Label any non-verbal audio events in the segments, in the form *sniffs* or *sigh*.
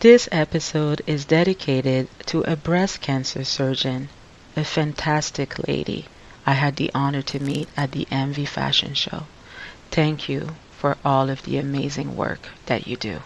This episode is dedicated to a breast cancer surgeon, a fantastic lady I had the honor to meet at the Envy Fashion Show. Thank you for all of the amazing work that you do.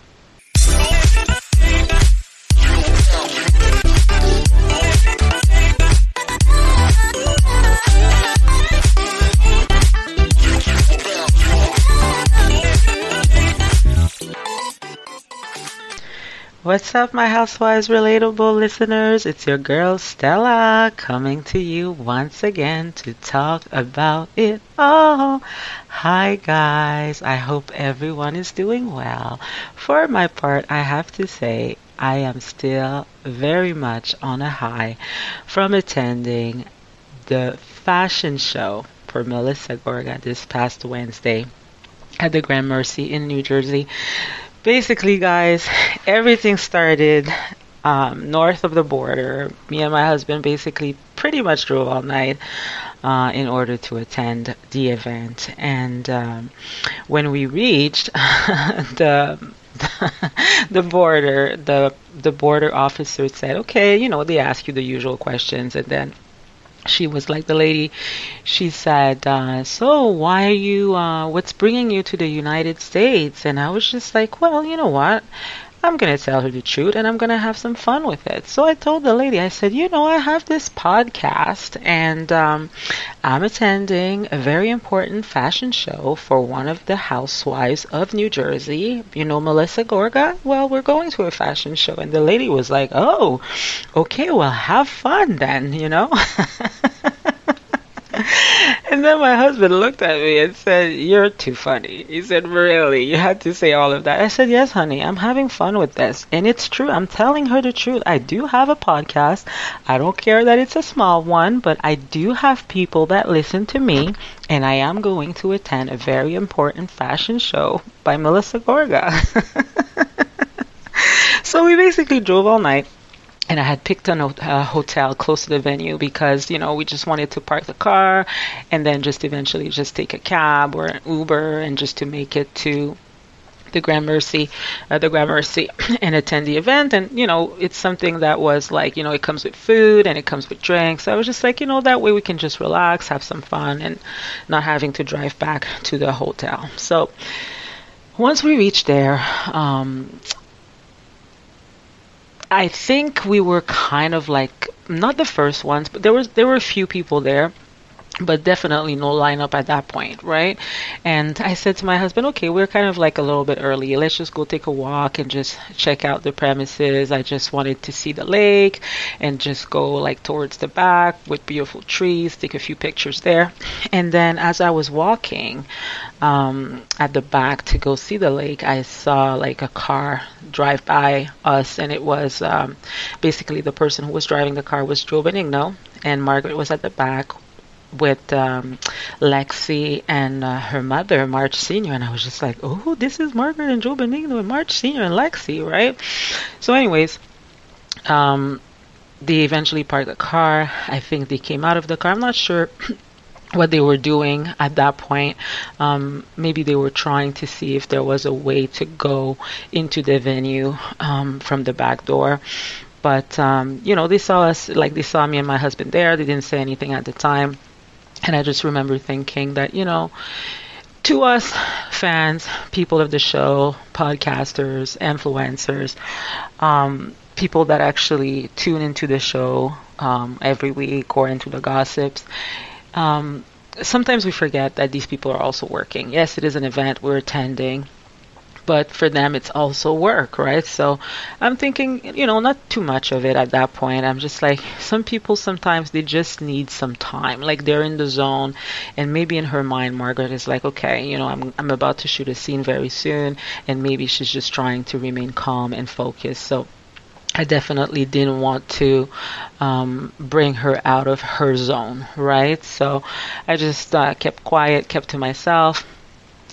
What's up, my Housewives Relatable listeners? It's your girl Stella coming to you once again to talk about it all. Hi, guys. I hope everyone is doing well. For my part, I have to say I am still very much on a high from attending the fashion show for Melissa Gorga this past Wednesday at the Gramercy in New Jersey basically, guys, everything started um, north of the border. Me and my husband basically pretty much drove all night uh, in order to attend the event. And um, when we reached *laughs* the *laughs* the border, the the border officer said, "Okay, you know, they ask you the usual questions, and then." She was like the lady. She said uh, so why are you uh, what's bringing you to the united states? And i was just like well you know what I'm going to tell her the truth and I'm going to have some fun with it. So I told the lady, I said, you know, I have this podcast and um, I'm attending a very important fashion show for one of the housewives of New Jersey. You know, Melissa Gorga? Well, we're going to a fashion show. And the lady was like, oh, okay, well, have fun then, you know? *laughs* *laughs* and then my husband looked at me and said, You're too funny. He said, Really? You had to say all of that. I said, Yes, honey, I'm having fun with this. And it's true. I'm telling her the truth. I do have a podcast. I don't care that it's a small one, but I do have people that listen to me. And I am going to attend a very important fashion show by Melissa Gorga. *laughs* so we basically drove all night and I had picked a hotel close to the venue because you know we just wanted to park the car and then just eventually just take a cab or an Uber and just to make it to the Gramercy, uh, the Gramercy, *clears throat* and attend the event. And you know, it's something that was like, you know, it comes with food and it comes with drinks. So I was just like, you know, that way we can just relax, have some fun, and not having to drive back to the hotel. So once we reached there, um, I think we were kind of like not the first ones, but there was there were a few people there but definitely no lineup at that point, right? And I said to my husband, okay, we're kind of like a little bit early. Let's just go take a walk and just check out the premises. I just wanted to see the lake and just go like towards the back with beautiful trees, take a few pictures there. And then as I was walking um, at the back to go see the lake, I saw like a car drive by us, and it was um, basically the person who was driving the car was Joe Benigno, and Margaret was at the back with um, Lexi and uh, her mother, Marge Senior, and I was just like, oh, this is Margaret and Joe Benigno and Marge Senior and Lexi, right? So, anyways, um, they eventually parked the car. I think they came out of the car. I'm not sure. *clears throat* what they were doing at that point. Um, maybe they were trying to see if there was a way to go into the venue um, from the back door. But, um, you know, they saw us, like they saw me and my husband there. They didn't say anything at the time. And I just remember thinking that, you know, to us fans, people of the show, podcasters, influencers, um, people that actually tune into the show um, every week or into the gossips, um, sometimes we forget that these people are also working. Yes, it is an event we're attending, but for them it's also work, right? So I'm thinking, you know, not too much of it at that point. I'm just like, some people sometimes they just need some time, like they're in the zone, and maybe in her mind, Margaret is like, okay, you know, I'm I'm about to shoot a scene very soon, and maybe she's just trying to remain calm and focused. So. I definitely didn't want to um, bring her out of her zone, right? So I just uh, kept quiet, kept to myself,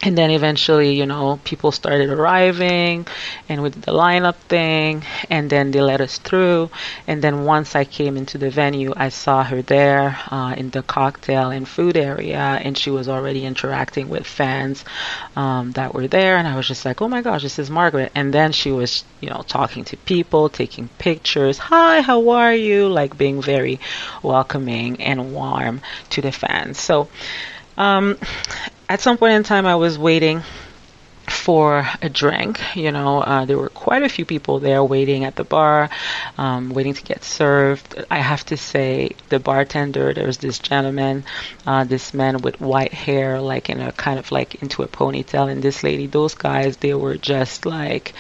and then eventually, you know, people started arriving and with the lineup thing, and then they let us through. And then once I came into the venue, I saw her there uh, in the cocktail and food area, and she was already interacting with fans um, that were there. And I was just like, oh my gosh, this is Margaret. And then she was, you know, talking to people, taking pictures. Hi, how are you? Like being very welcoming and warm to the fans. So, um, at some point in time, I was waiting for a drink. You know, uh, there were quite a few people there waiting at the bar, um, waiting to get served. I have to say, the bartender, there was this gentleman, uh, this man with white hair, like in a kind of like into a ponytail, and this lady, those guys, they were just like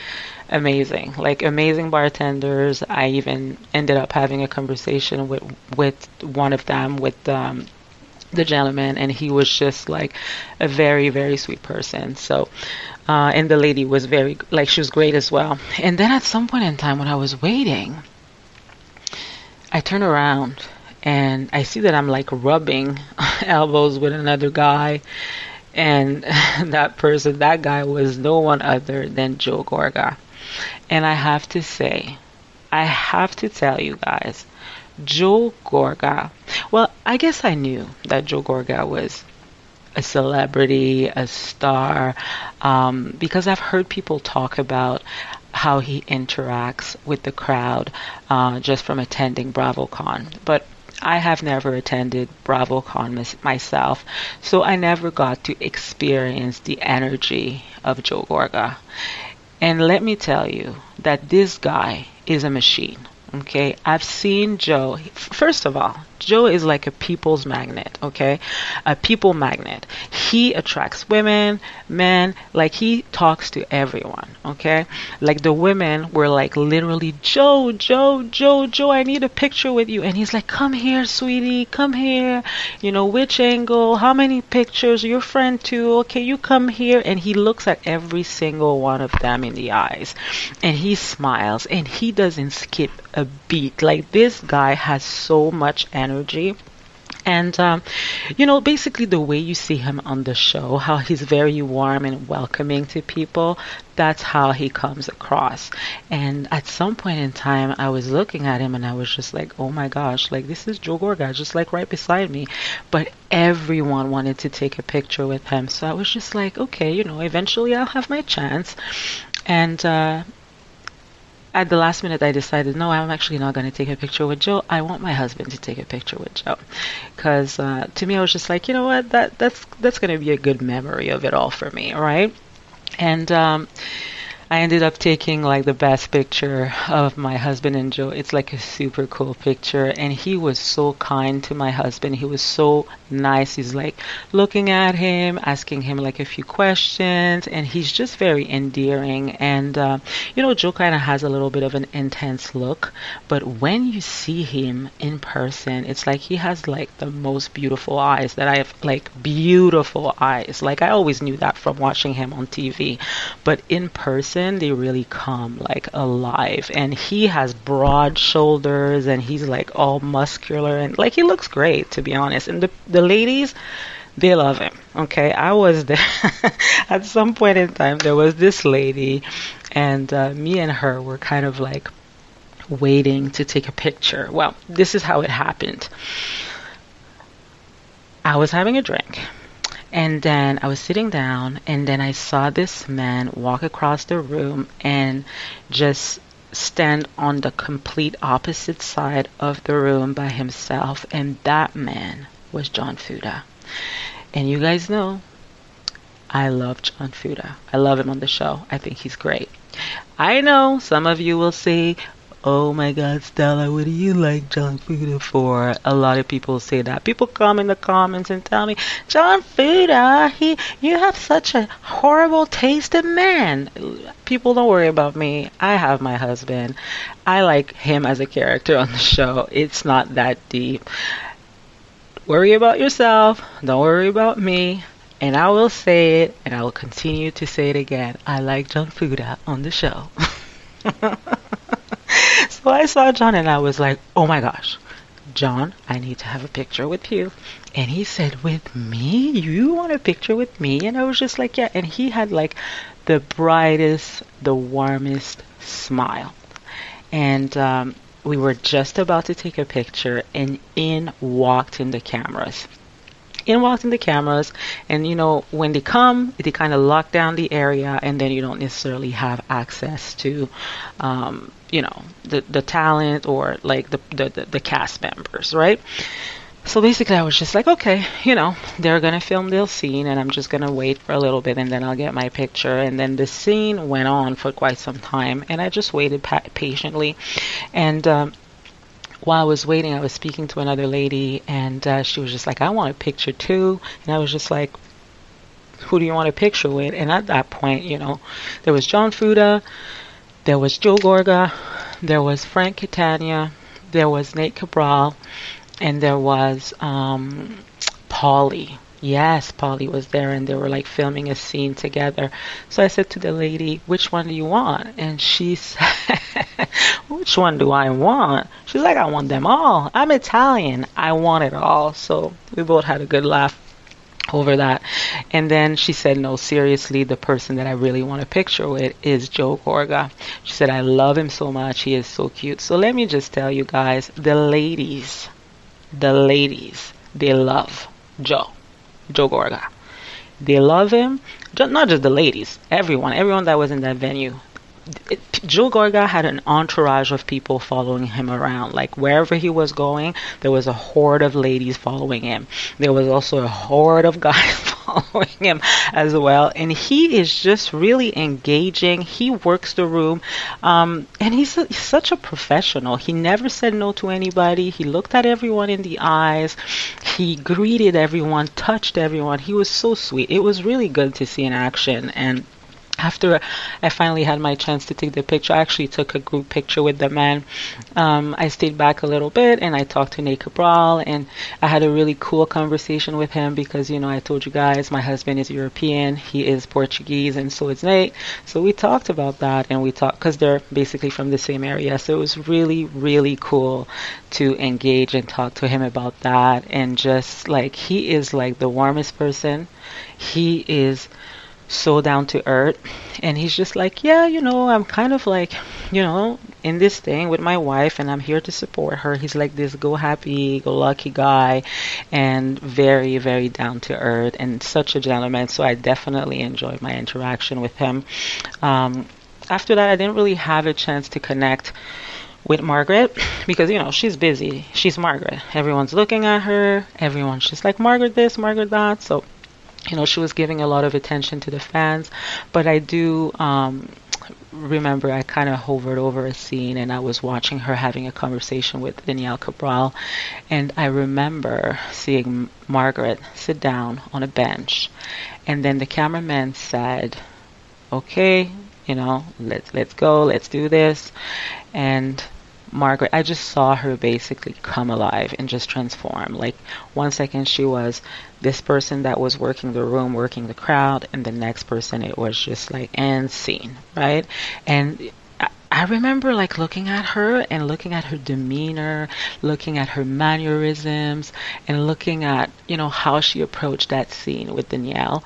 amazing like amazing bartenders i even ended up having a conversation with with one of them with um the gentleman and he was just like a very very sweet person. So uh, and the lady was very like she was great as well. And then at some point in time when i was waiting i turn around and i see that i'm like rubbing *laughs* elbows with another guy. And *laughs* that person that guy was no one other than joe gorga. And i have to say i have to tell you guys Joe Gorga. Well, I guess I knew that Joe Gorga was a celebrity, a star, um, because I've heard people talk about how he interacts with the crowd uh, just from attending BravoCon. But I have never attended BravoCon myself, so I never got to experience the energy of Joe Gorga. And let me tell you that this guy is a machine. Okay, I've seen Joe. First of all, Joe is like a people's magnet, okay? A people magnet. He attracts women, men, like he talks to everyone, okay? Like the women were like literally, Joe, Joe, Joe, Joe, I need a picture with you. And he's like, come here, sweetie, come here. You know, which angle, how many pictures, your friend too, okay, you come here. And he looks at every single one of them in the eyes and he smiles and he doesn't skip a beat. Like this guy has so much energy. And, um, you know, basically the way you see him on the show, how he's very warm and welcoming to people, that's how he comes across. And at some point in time, I was looking at him and I was just like, oh my gosh, like this is Joe Gorga, just like right beside me. But everyone wanted to take a picture with him. So I was just like, okay, you know, eventually I'll have my chance. And, uh, at the last minute, I decided, no, I'm actually not going to take a picture with Joe. I want my husband to take a picture with Joe, because uh, to me, I was just like, you know what, that that's that's going to be a good memory of it all for me, right? And um, I ended up taking like the best picture of my husband and Joe. It's like a super cool picture. And he was so kind to my husband. He was so nice. He's like looking at him, asking him like a few questions. And he's just very endearing. And, uh, you know, Joe kind of has a little bit of an intense look. But when you see him in person, it's like he has like the most beautiful eyes that I have, like beautiful eyes. Like I always knew that from watching him on TV. But in person, person, they really come like alive. And he has broad shoulders and he's like all muscular and like he looks great to be honest. And the the ladies they love him. Okay, I was *laughs* there at some point in time. There was this lady, and uh, me and her were kind of like waiting to take a picture. Well, this is how it happened. I was having a drink and then I was sitting down, and then I saw this man walk across the room and just stand on the complete opposite side of the room by himself. And that man was John Fuda. And you guys know, I love John Fuda. I love him on the show. I think he's great. I know some of you will say, Oh my god, Stella, what do you like John Fuda for? A lot of people say that. People come in the comments and tell me, John Fuda, uh, he, you have such a horrible taste in men People don't worry about me. I have my husband. I like him as a character on the show. It's not that deep. Worry about yourself. Don't worry about me. And I will say it, and I will continue to say it again. I like John Fuda uh, on the show. *laughs* *laughs* so I saw John and I was like, oh my gosh, John, I need to have a picture with you. And he said, With me? You want a picture with me? And I was just like, Yeah. And he had like the brightest, the warmest smile. And um, we were just about to take a picture, and in walked in the cameras in walked in the cameras and you know when they come they kind of lock down the area and then you don't necessarily have access to um, you know the the talent or like the, the the, cast members right? So basically i was just like okay you know they're gonna film their scene and i'm just gonna wait for a little bit and then i'll get my picture. And then the scene went on for quite some time and i just waited pa- patiently. And um, while I was waiting, I was speaking to another lady, and uh, she was just like, I want a picture too. And I was just like, Who do you want a picture with? And at that point, you know, there was John Fuda, there was Joe Gorga, there was Frank Catania, there was Nate Cabral, and there was um, Paulie. Yes, Paulie was there and they were like filming a scene together. So I said to the lady, Which one do you want? And she *laughs* said, Which one do I want? She's like, I want them all. I'm Italian. I want it all. So we both had a good laugh over that. And then she said, No, seriously, the person that I really want a picture with is Joe Gorga. She said, I love him so much. He is so cute. So let me just tell you guys the ladies, the ladies, they love Joe. Joe Gorga. They love him. Not just the ladies, everyone, everyone that was in that venue. It, Joe Gorga had an entourage of people following him around. Like wherever he was going, there was a horde of ladies following him. There was also a horde of guys *laughs* following him as well. And he is just really engaging. He works the room. Um, and he's, a, he's such a professional. He never said no to anybody. He looked at everyone in the eyes. He greeted everyone, touched everyone. He was so sweet. It was really good to see in action. And after I finally had my chance to take the picture, I actually took a group picture with the man. Um, I stayed back a little bit and I talked to Nate Cabral and I had a really cool conversation with him because, you know, I told you guys my husband is European, he is Portuguese, and so is Nate. So we talked about that and we talked because they're basically from the same area. So it was really, really cool to engage and talk to him about that. And just like, he is like the warmest person. He is so down to earth and he's just like yeah you know i'm kind of like you know in this thing with my wife and i'm here to support her he's like this go happy go lucky guy and very very down to earth and such a gentleman so i definitely enjoyed my interaction with him um, after that i didn't really have a chance to connect with Margaret *sniffs* because you know she's busy. She's Margaret. Everyone's looking at her. Everyone's just like Margaret this, Margaret that. So you know, she was giving a lot of attention to the fans, but I do um, remember I kind of hovered over a scene and I was watching her having a conversation with Danielle Cabral, and I remember seeing Margaret sit down on a bench, and then the cameraman said, "Okay, you know, let's let's go, let's do this," and Margaret, I just saw her basically come alive and just transform. Like one second she was this person that was working the room, working the crowd, and the next person it was just like and scene, right? And I remember like looking at her and looking at her demeanor, looking at her mannerisms, and looking at, you know, how she approached that scene with Danielle.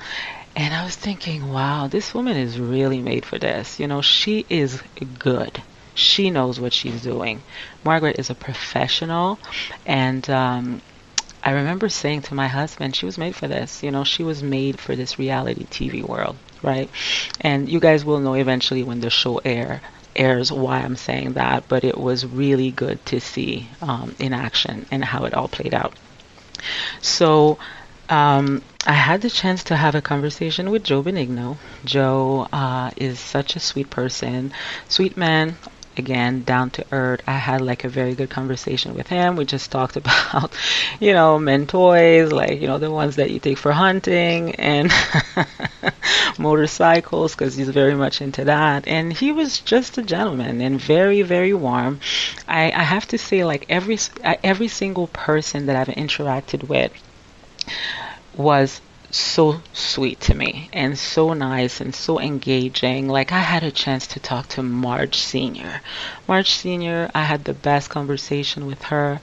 And I was thinking, wow, this woman is really made for this. You know, she is good she knows what she's doing. Margaret is a professional, and um, I remember saying to my husband, she was made for this. You know, she was made for this reality TV world, right? And you guys will know eventually when the show air airs why I'm saying that, but it was really good to see um, in action and how it all played out. So um, I had the chance to have a conversation with Joe Benigno. Joe uh, is such a sweet person, sweet man, again down to earth. I had like a very good conversation with him. We just talked *laughs* about you know men toys like you know the ones that you take for hunting and *laughs* motorcycles because he's very much into that. And he was just a gentleman and very very warm. I i have to say like every uh, every single person that i've interacted with was so sweet to me and so nice and so engaging. Like I had a chance to talk to Marge Senior. Marge Senior, I had the best conversation with her.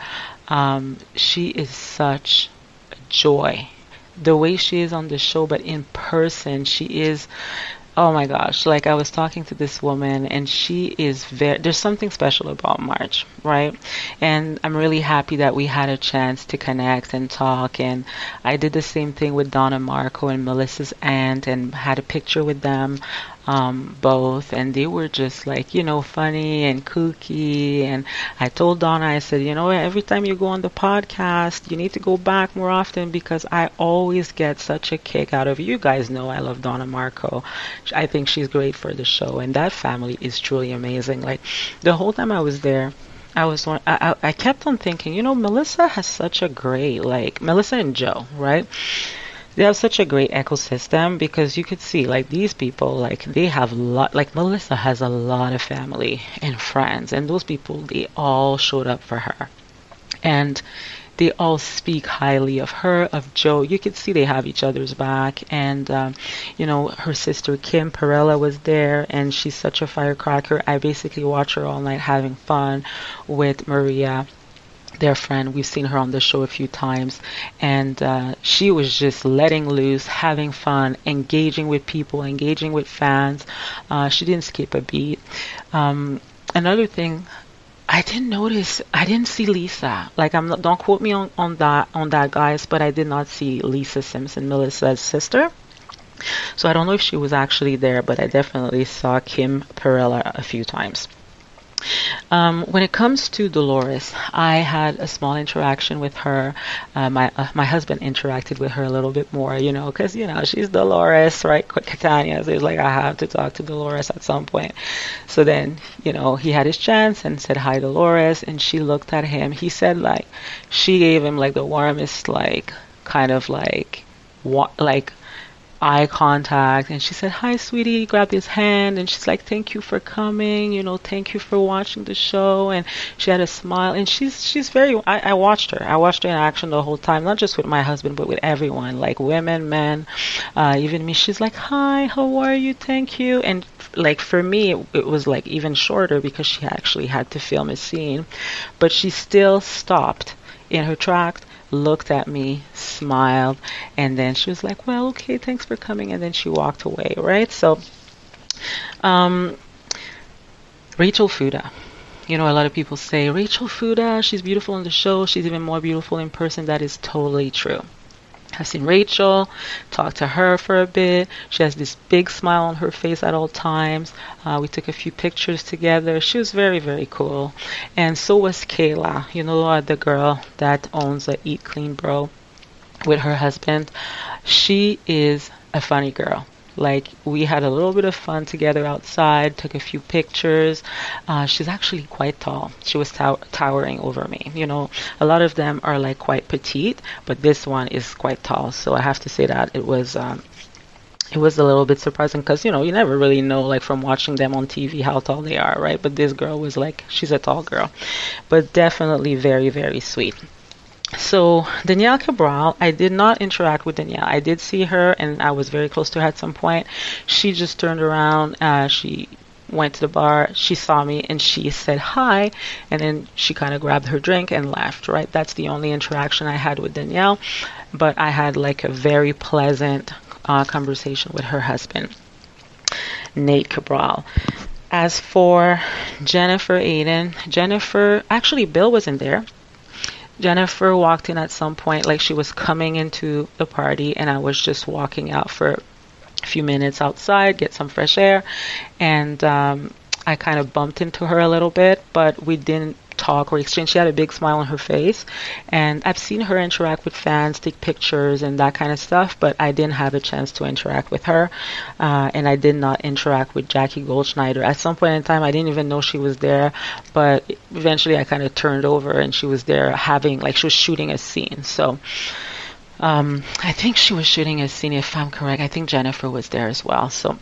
Um, she is such a joy. The way she is on the show, but in person, she is Oh my gosh, like I was talking to this woman and she is very there's something special about Marge, right? And I'm really happy that we had a chance to connect and talk and I did the same thing with Donna Marco and Melissa's aunt and had a picture with them um, both, and they were just like, you know, funny and kooky. And I told Donna, I said, you know, every time you go on the podcast, you need to go back more often because I always get such a kick out of you guys know I love Donna Marco. I think she's great for the show, and that family is truly amazing. Like the whole time I was there. I was I, I, I kept on thinking, you know, Melissa has such a great like Melissa and Joe, right? They have such a great ecosystem because you could see like these people like they have a lot like Melissa has a lot of family and friends and those people they all showed up for her. And they all speak highly of her of Joe. You could see they have each other's back. And um, you know her sister Kim Pirella was there and she's such a firecracker. I basically watch her all night having fun with Maria their friend. We've seen her on the show a few times, and uh, she was just letting loose, having fun, engaging with people, engaging with fans. Uh, she didn't skip a beat. Um, another thing. I didn't notice. I didn't see Lisa. Like I'm not. Don't quote me on, on that on that, guys. But I did not see Lisa Simpson, Melissa's sister. So I don't know if she was actually there, but I definitely saw Kim Pirella a few times. Um, when it comes to Dolores, I had a small interaction with her. Uh, my uh, my husband interacted with her a little bit more, you know, because you know she's Dolores, right? Catania, so he's like, I have to talk to Dolores at some point. So then, you know, he had his chance and said hi, Dolores, and she looked at him. He said like, she gave him like the warmest, like kind of like, what like eye contact. And she said hi sweetie grabbed his hand and she's like thank you for coming you know thank you for watching the show. And she had a smile and she's she's very I, I watched her. I watched her in action the whole time not just with my husband but with everyone like women men uh, even me. She's like hi how are you? Thank you. And like for me it, it was like even shorter because she actually had to film a scene but she still stopped in her track looked at me, smiled, and then she was like, "Well, okay, thanks for coming," and then she walked away. Right? So, um, Rachel Fuda. You know, a lot of people say Rachel Fuda, she's beautiful on the show. She's even more beautiful in person. That is totally true. I've seen Rachel, talked to her for a bit. She has this big smile on her face at all times. Uh, we took a few pictures together. She was very, very cool. And so was Kayla, you know, uh, the girl that owns the Eat Clean Bro with her husband. She is a funny girl. Like we had a little bit of fun together outside, took a few pictures. Uh, she's actually quite tall. She was tow- towering over me. You know, a lot of them are like quite petite, but this one is quite tall. So I have to say that it was. Um, it was a little bit surprising because you know you never really know like from watching them on TV how tall they are, right? But this girl was like she's a tall girl, but definitely very very sweet. So Danielle Cabral, I did not interact with Danielle. I did see her, and I was very close to her at some point. She just turned around. Uh, she went to the bar. She saw me, and she said hi, and then she kind of grabbed her drink and left. Right, that's the only interaction I had with Danielle. But I had like a very pleasant uh, conversation with her husband, Nate Cabral. As for Jennifer Aydin, Jennifer, actually, Bill wasn't there. Jennifer walked in at some point, like she was coming into the party, and I was just walking out for a few minutes outside, get some fresh air, and um, I kind of bumped into her a little bit, but we didn't talk or exchange. She had a big smile on her face, and I've seen her interact with fans, take pictures, and that kind of stuff. But I didn't have a chance to interact with her, uh, and I did not interact with Jackie Goldschneider. At some point in time, I didn't even know she was there, but eventually I kind of turned over, and she was there having like she was shooting a scene. So. Um, I think she was shooting a scene, if I'm correct. I think Jennifer was there as well. So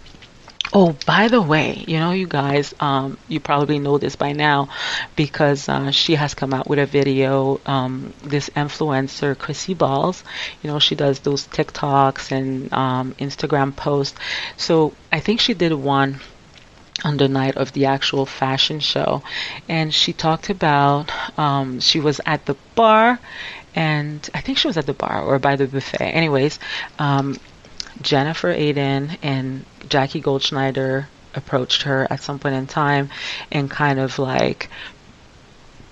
Oh, by the way, you know, you guys, um, you probably know this by now because uh, she has come out with a video. Um, this influencer, Krissy Balls, you know, she does those TikToks and um, Instagram posts. So I think she did one on the night of the actual fashion show, and she talked about um, she was at the bar, and I think she was at the bar or by the buffet. Anyways, um, Jennifer Aydin and Jackie Goldschneider approached her at some point in time and kind of like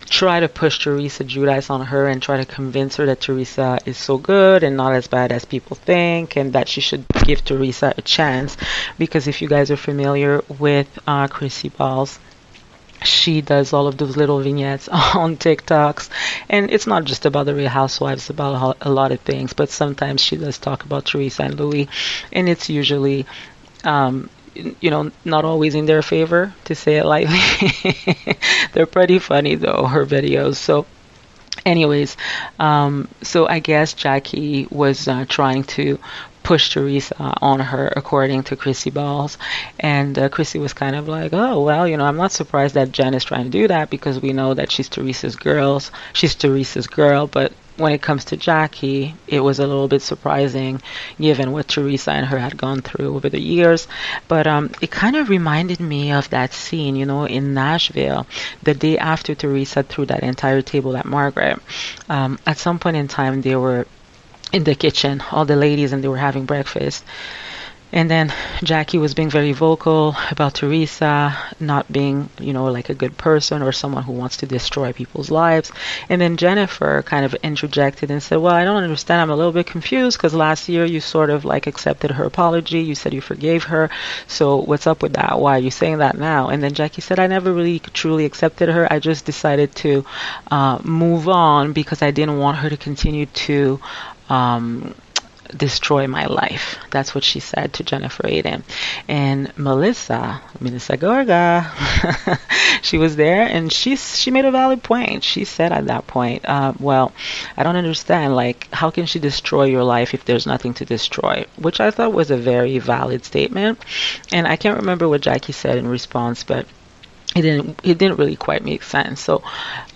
try to push Teresa Giudice on her and try to convince her that Teresa is so good and not as bad as people think and that she should give Teresa a chance. Because if you guys are familiar with uh, Krissy Balls she does all of those little vignettes *laughs* on TikToks, and it's not just about the Real Housewives, about a lot of things. But sometimes she does talk about Teresa and Luis, and it's usually, um, you know, not always in their favor, to say it lightly. *laughs* They're pretty funny though, her videos. So anyways, um, so I guess Jackie was uh, trying to push Teresa on her, according to Krissy Balls. And uh, Krissy was kind of like, oh, well, you know, I'm not surprised that Jen is trying to do that because we know that she's Teresa's girls. She's Teresa's girl, but when it comes to Jackie, it was a little bit surprising given what Teresa and her had gone through over the years. But um, it kind of reminded me of that scene, you know, in Nashville, the day after Teresa threw that entire table at Margaret. Um, at some point in time, they were in the kitchen, all the ladies, and they were having breakfast. And then Jackie was being very vocal about Teresa not being, you know, like a good person or someone who wants to destroy people's lives. And then Jennifer kind of interjected and said, Well, I don't understand. I'm a little bit confused because last year you sort of like accepted her apology. You said you forgave her. So what's up with that? Why are you saying that now? And then Jackie said, I never really truly accepted her. I just decided to uh, move on because I didn't want her to continue to um, destroy my life. That's what she said to Jennifer Aydin. And Melissa, Melissa Gorga, *laughs* she was there and she she made a valid point. She said at that point, uh, well, I don't understand. Like, how can she destroy your life if there's nothing to destroy? Which I thought was a very valid statement. And I can't remember what Jackie said in response, but it didn't it didn't really quite make sense. So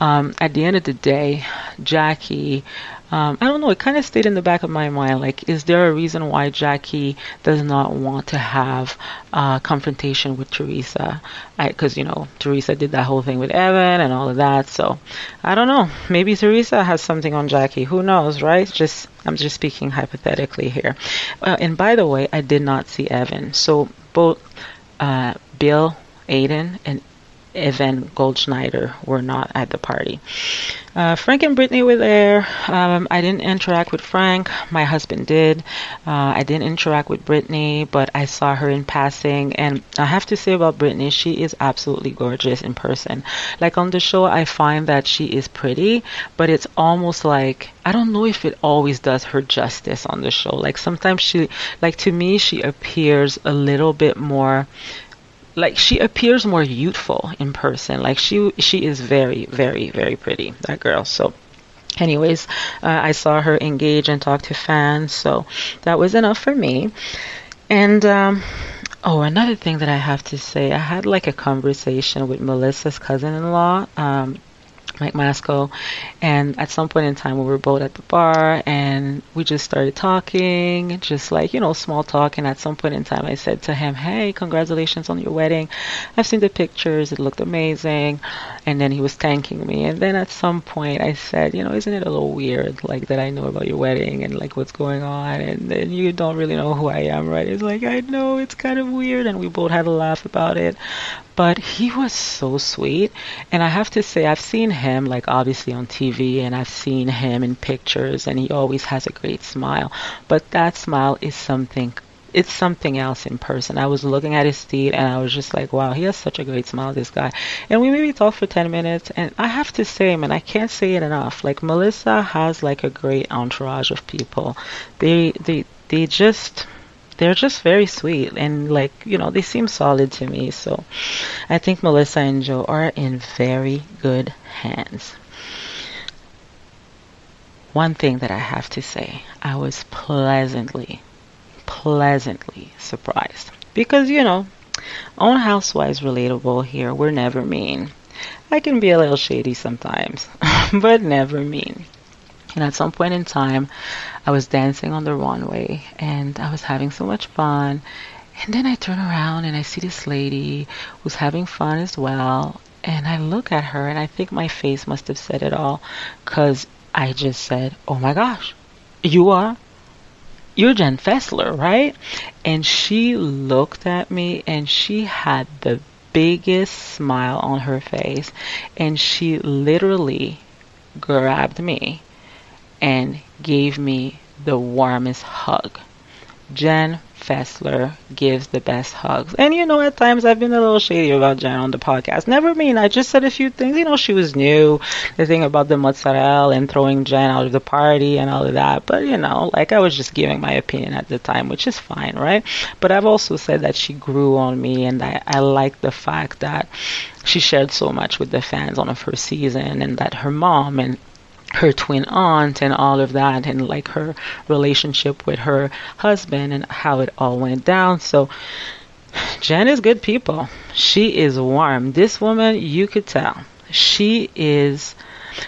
um, at the end of the day, Jackie um, I don't know, it kind of stayed in the back of my mind. Like, is there a reason why Jackie does not want to have uh, confrontation with Teresa? Because, you know, Teresa did that whole thing with Evan and all of that. So, I don't know. Maybe Teresa has something on Jackie. Who knows, right? Just I'm just speaking hypothetically here. Uh, and by the way, I did not see Evan. So, both uh, Bill Aydin and Evan Goldschneider were not at the party. Uh, Frank and Brittany were there. Um, I didn't interact with Frank. My husband did. Uh, I didn't interact with Brittany, but I saw her in passing. And I have to say about Brittany, she is absolutely gorgeous in person. Like on the show, I find that she is pretty, but it's almost like I don't know if it always does her justice on the show. Like sometimes she, like to me, she appears a little bit more like she appears more youthful in person. Like she she is very very very pretty that girl. So anyways, uh, I saw her engage and talk to fans, so that was enough for me. And um, oh, another thing that I have to say, I had like a conversation with Melissa's cousin-in-law. Um, Mike Masco. And at some point in time, we were both at the bar and we just started talking, just like, you know, small talk. And at some point in time, I said to him, Hey, congratulations on your wedding. I've seen the pictures, it looked amazing. And then he was thanking me. And then at some point, I said, You know, isn't it a little weird, like, that I know about your wedding and like what's going on? And then you don't really know who I am, right? It's like, I know it's kind of weird. And we both had a laugh about it but he was so sweet. And I have to say, I've seen him like obviously on TV and I've seen him in pictures, and he always has a great smile. But that smile is something. It's something else in person. I was looking at his teeth and I was just like, wow, he has such a great smile, this guy. And we maybe talked for 10 minutes. And I have to say, man, I can't say it enough. Like, Melissa has like a great entourage of people. They, they, they just, they're just very sweet and like you know they seem solid to me so i think melissa and joe are in very good hands one thing that i have to say i was pleasantly pleasantly surprised because you know Own Housewives relatable here. We're never mean. I can be a little shady sometimes, *laughs* but never mean. And at some point in time, I was dancing on the runway and I was having so much fun. And then I turn around and I see this lady who's having fun as well. And I look at her and I think my face must have said it all because I just said, Oh my gosh, you are? You're Jen Fessler, right? And she looked at me and she had the biggest smile on her face. And she literally grabbed me and gave me the warmest hug. Jen Fessler gives the best hugs. And you know, at times I've been a little shady about Jen on the podcast. Never mean I just said a few things. You know, she was new. The thing about the mozzarella and throwing Jen out of the party and all of that. But you know, like I was just giving my opinion at the time, which is fine, right? But I've also said that she grew on me, and I, I like the fact that she shared so much with the fans on the first season, and that her mom and her twin aunt and all of that and like her relationship with her husband and how it all went down. So jen is good people. She is warm. This woman you could tell she is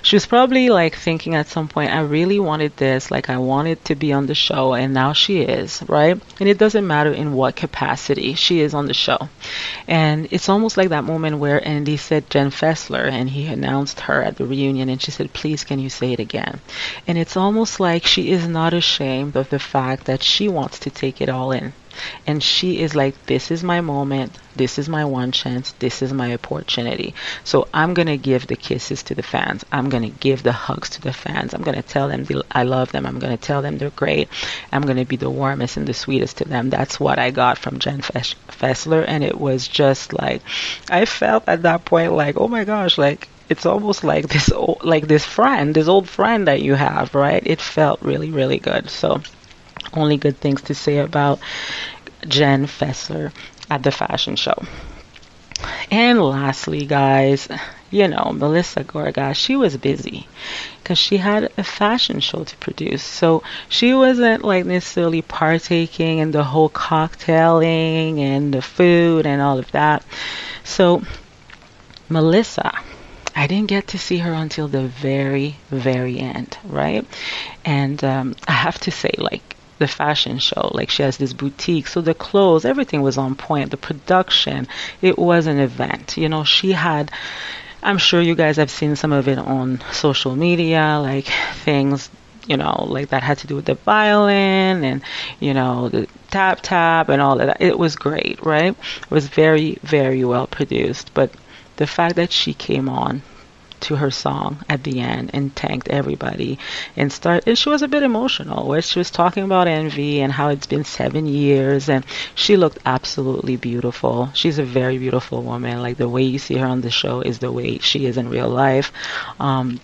she was probably like thinking at some point, I really wanted this, like I wanted to be on the show, and now she is, right? And it doesn't matter in what capacity she is on the show. And it's almost like that moment where Andy said Jen Fessler, and he announced her at the reunion, and she said, Please, can you say it again? And it's almost like she is not ashamed of the fact that she wants to take it all in. And she is like, This is my moment. This is my one chance. This is my opportunity. So I'm going to give the kisses to the fans. I'm going to give the hugs to the fans. I'm going to tell them I love them. I'm going to tell them they're great. I'm going to be the warmest and the sweetest to them. That's what I got from Jen Fessler. And it was just like, I felt at that point like, oh my gosh, like, it's almost like this old, like this friend, this old friend that you have, right? It felt really, really good. So only good things to say about Jen Fessler at the fashion show. And lastly, guys, you know, Melissa Gorga, she was busy because she had a fashion show to produce. So she wasn't like necessarily partaking in the whole cocktailing and the food and all of that. So, Melissa, I didn't get to see her until the very, very end, right? And um, I have to say, like, the fashion show. Like she has this boutique. So the clothes, everything was on point. The production, it was an event. You know, she had I'm sure you guys have seen some of it on social media, like things, you know, like that had to do with the violin and, you know, the tap tap and all of that. It was great, right? It was very, very well produced. But the fact that she came on to her song at the end and thanked everybody and start and she was a bit emotional where she was talking about envy and how it's been seven years and she looked absolutely beautiful. She's a very beautiful woman. Like the way you see her on the show is the way she is in real life. Um,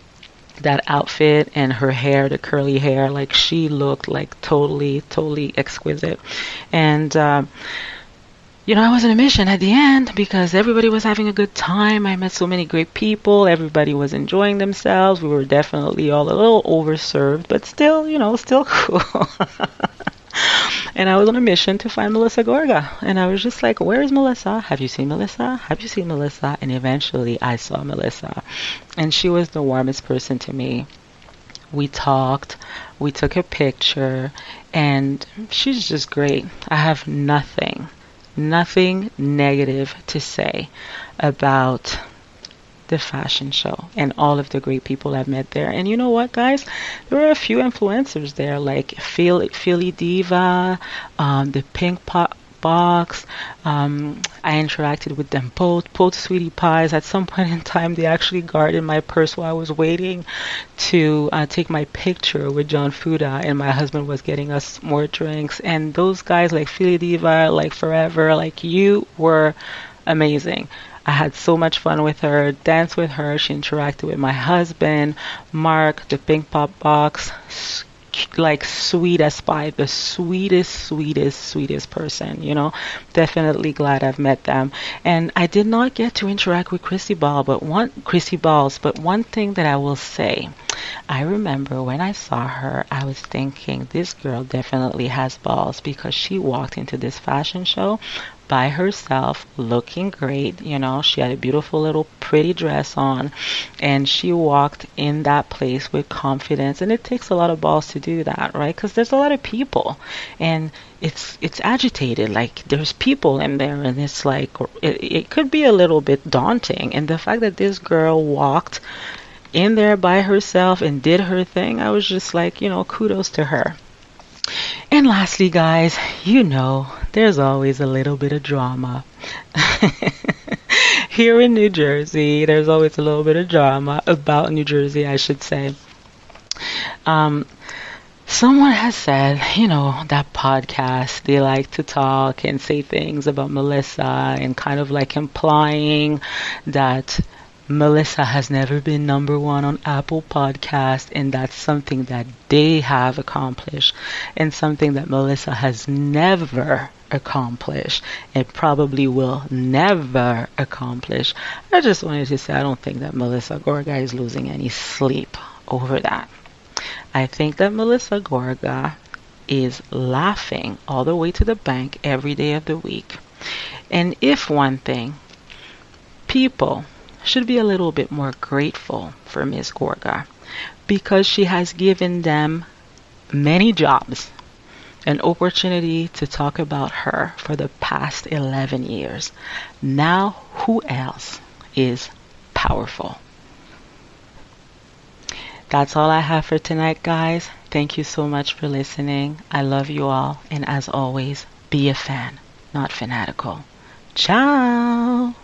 that outfit and her hair, the curly hair, like she looked like totally, totally exquisite. And uh, you know, I was on a mission at the end because everybody was having a good time. I met so many great people. Everybody was enjoying themselves. We were definitely all a little overserved, but still, you know, still *laughs* cool. and I was on a mission to find Melissa Gorga. And I was just like, where is Melissa? Have you seen Melissa? Have you seen Melissa? And eventually I saw Melissa. And she was the warmest person to me. We talked, we took a picture, and she's just great. I have nothing nothing negative to say about the fashion show and all of the great people I've met there. And you know what, guys? There were a few influencers there, like Philly, Philly Diva, um, the Pink Pop box. Um, I interacted with them both, both sweetie pies. At some point in time, they actually guarded my purse while I was waiting to uh, take my picture with John Fuda, and my husband was getting us more drinks. And those guys, like Philly Diva, like Forever, like you were amazing. I had so much fun with her, danced with her. She interacted with my husband, Mark, the Pink Pop Box, like sweet as pie, the sweetest, sweetest, sweetest person, you know. Definitely glad I've met them. And I did not get to interact with Krissy Ball, but one Krissy Balls, but one thing that I will say, I remember when I saw her, I was thinking this girl definitely has balls because she walked into this fashion show by herself, looking great. You know, she had a beautiful little pretty dress on, and she walked in that place with confidence. And it takes a lot of balls to do that, right? Because there's a lot of people, and it's it's agitated. Like there's people in there, and it's like it, it could be a little bit daunting. And the fact that this girl walked in there by herself and did her thing, I was just like, you know, kudos to her. And lastly, guys, you know, there's always a little bit of drama. *laughs* Here in New Jersey, there's always a little bit of drama about New Jersey, I should say. Um, someone has said, you know, that podcast, they like to talk and say things about Melissa and kind of like implying that Melissa has never been number one on Apple Podcast, and that's something that they have accomplished, and something that Melissa has never accomplished, and probably will never accomplish. I just wanted to say I don't think that Melissa Gorga is losing any sleep over that. I think that Melissa Gorga is laughing all the way to the bank every day of the week. And if one thing, people should be a little bit more grateful for Ms. Gorga because she has given them many jobs, an opportunity to talk about her for the past 11 years. Now, who else is powerful? That's all I have for tonight, guys. Thank you so much for listening. I love you all. And as always, be a fan, not fanatical. Ciao.